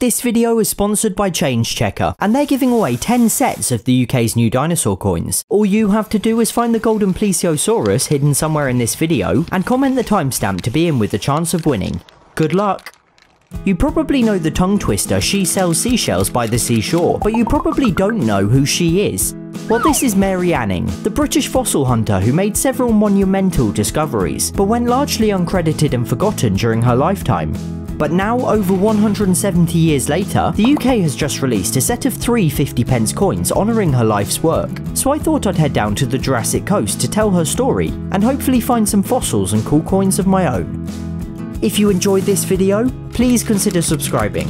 This video is sponsored by Change Checker, and they're giving away 10 sets of the UK's new dinosaur coins. All you have to do is find the golden plesiosaurus hidden somewhere in this video, and comment the timestamp to be in with the chance of winning. Good luck! You probably know the tongue twister She Sells Seashells by the Seashore, but you probably don't know who she is. Well, this is Mary Anning, the British fossil hunter who made several monumental discoveries, but went largely uncredited and forgotten during her lifetime. But now, over 170 years later, the UK has just released a set of three 50 pence coins honouring her life's work, so I thought I'd head down to the Jurassic Coast to tell her story, and hopefully find some fossils and cool coins of my own. If you enjoyed this video, please consider subscribing.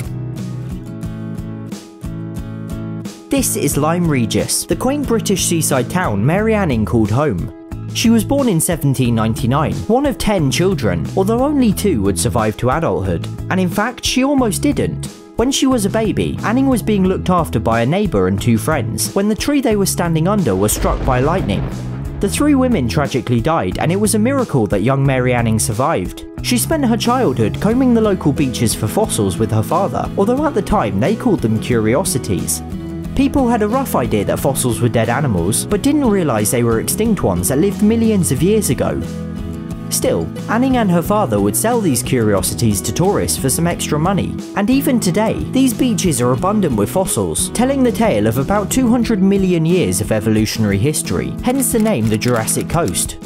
This is Lyme Regis, the quaint British seaside town Mary Anning called home. She was born in 1799, one of 10 children, although only two would survive to adulthood, and in fact she almost didn't. When she was a baby, Anning was being looked after by a neighbour and two friends when the tree they were standing under was struck by lightning. The three women tragically died, and it was a miracle that young Mary Anning survived. She spent her childhood combing the local beaches for fossils with her father, although at the time they called them curiosities. People had a rough idea that fossils were dead animals, but didn't realise they were extinct ones that lived millions of years ago. Still, Anning and her father would sell these curiosities to tourists for some extra money, and even today, these beaches are abundant with fossils, telling the tale of about 200 million years of evolutionary history, hence the name the Jurassic Coast.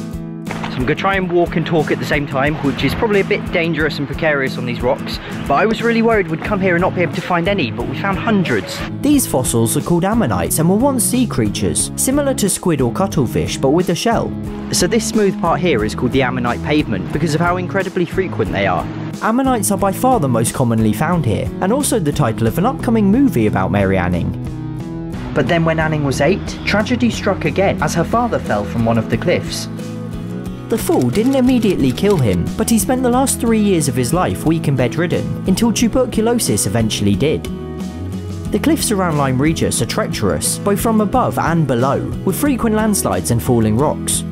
So I'm going to try and walk and talk at the same time, which is probably a bit dangerous and precarious on these rocks, but I was really worried we'd come here and not be able to find any, but we found hundreds. These fossils are called ammonites and were once sea creatures, similar to squid or cuttlefish, but with a shell. So this smooth part here is called the ammonite pavement because of how incredibly frequent they are. Ammonites are by far the most commonly found here, and also the title of an upcoming movie about Mary Anning. But then when Anning was 8, tragedy struck again as her father fell from one of the cliffs. The fall didn't immediately kill him, but he spent the last three years of his life weak and bedridden, until tuberculosis eventually did. The cliffs around Lyme Regis are treacherous, both from above and below, with frequent landslides and falling rocks.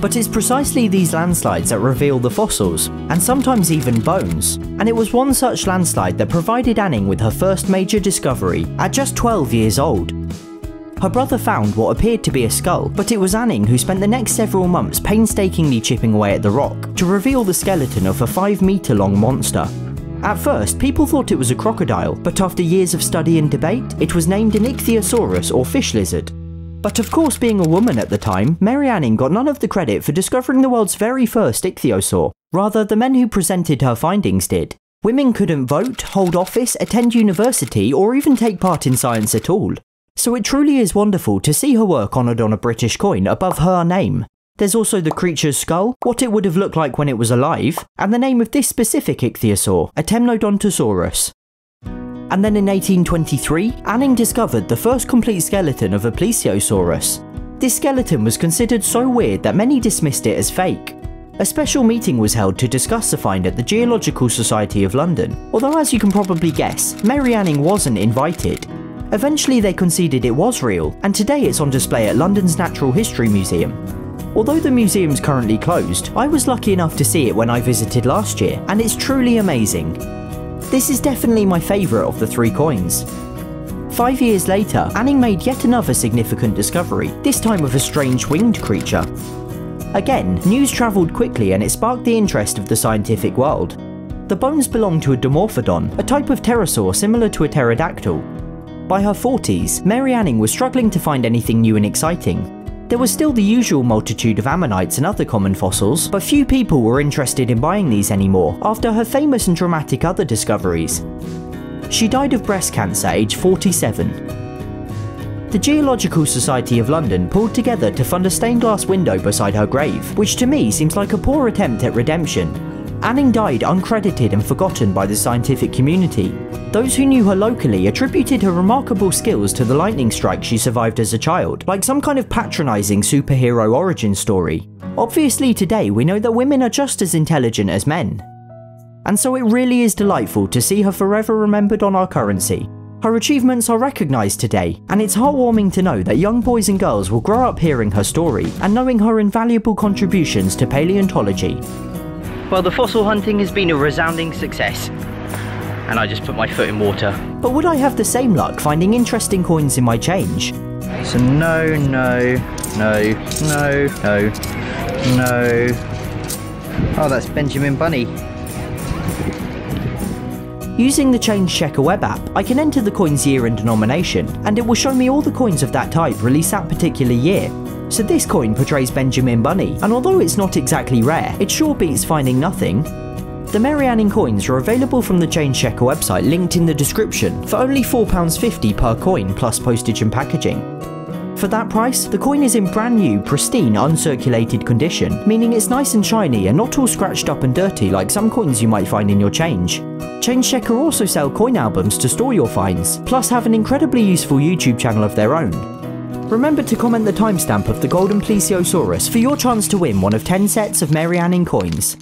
But it's precisely these landslides that reveal the fossils, and sometimes even bones, and it was one such landslide that provided Anning with her first major discovery at just 12 years old. Her brother found what appeared to be a skull, but it was Anning who spent the next several months painstakingly chipping away at the rock to reveal the skeleton of a 5 metre long monster. At first, people thought it was a crocodile, but after years of study and debate, it was named an ichthyosaurus or fish lizard. But of course, being a woman at the time, Mary Anning got none of the credit for discovering the world's very first ichthyosaur. Rather, the men who presented her findings did. Women couldn't vote, hold office, attend university, or even take part in science at all. So it truly is wonderful to see her work honoured on a British coin above her name. There's also the creature's skull, what it would have looked like when it was alive, and the name of this specific ichthyosaur, a Temnodontosaurus. And then in 1823, Anning discovered the first complete skeleton of a plesiosaurus. This skeleton was considered so weird that many dismissed it as fake. A special meeting was held to discuss the find at the Geological Society of London, although as you can probably guess, Mary Anning wasn't invited, Eventually they conceded it was real, and today it's on display at London's Natural History Museum. Although the museum's currently closed, I was lucky enough to see it when I visited last year, and it's truly amazing. This is definitely my favourite of the three coins. Five years later, Anning made yet another significant discovery, this time of a strange winged creature. Again, news travelled quickly and it sparked the interest of the scientific world. The bones belong to a Dimorphodon, a type of pterosaur similar to a pterodactyl, by her 40s, Mary Anning was struggling to find anything new and exciting. There was still the usual multitude of ammonites and other common fossils, but few people were interested in buying these anymore after her famous and dramatic other discoveries. She died of breast cancer aged 47. The Geological Society of London pulled together to fund a stained glass window beside her grave, which to me seems like a poor attempt at redemption, Anning died uncredited and forgotten by the scientific community. Those who knew her locally attributed her remarkable skills to the lightning strike she survived as a child, like some kind of patronising superhero origin story. Obviously today we know that women are just as intelligent as men. And so it really is delightful to see her forever remembered on our currency. Her achievements are recognised today, and it's heartwarming to know that young boys and girls will grow up hearing her story and knowing her invaluable contributions to paleontology. Well, the fossil hunting has been a resounding success. and I just put my foot in water. But would I have the same luck finding interesting coins in my change? So no, no, no, no, no, no. Oh, that's Benjamin Bunny. Using the Change Checker web app, I can enter the coin's year and denomination, and it will show me all the coins of that type released that particular year. So this coin portrays Benjamin Bunny, and although it's not exactly rare, it sure beats finding nothing. The Mary Anning coins are available from the Change Checker website linked in the description for only £4.50 per coin plus postage and packaging. For that price, the coin is in brand new, pristine, uncirculated condition, meaning it's nice and shiny and not all scratched up and dirty like some coins you might find in your change. Change Checker also sell coin albums to store your finds, plus have an incredibly useful YouTube channel of their own. Remember to comment the timestamp of the Golden Plesiosaurus for your chance to win one of 10 sets of Mary Anning coins.